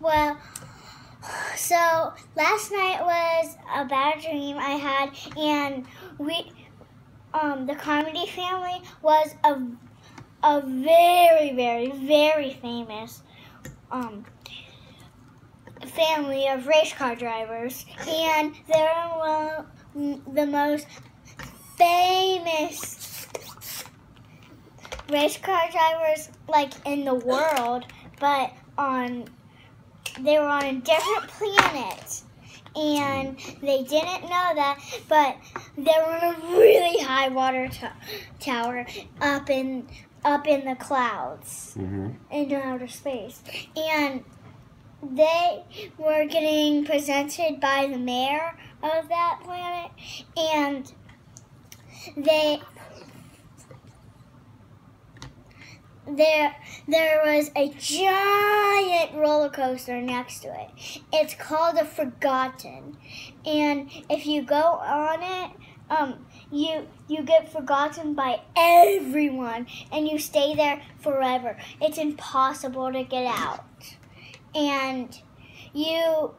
Well, so last night was a bad dream I had, and we, um, the Carmody family was a, a very, very, very famous, um, family of race car drivers, and they're of the most famous race car drivers like in the world, but on they were on a different planet. And they didn't know that, but they were in a really high water to- tower up in up in the clouds Mm-hmm. in outer space. And they were getting presented by the mayor of that planet, and they there there was a giant roller coaster next to it. It's called the Forgotten, and if you go on it, um, you you get forgotten by everyone, and you stay there forever. It's impossible to get out, and you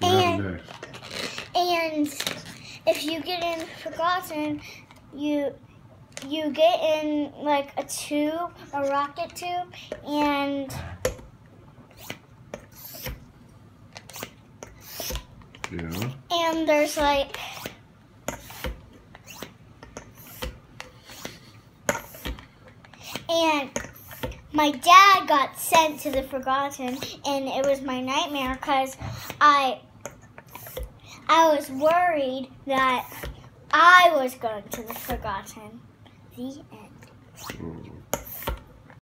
And- And if you get in forgotten, you you get in like a tube, a rocket tube, and Yeah. and there's like and my dad got sent to the forgotten and it was my nightmare because i i was worried that i was going to the forgotten the end Mm.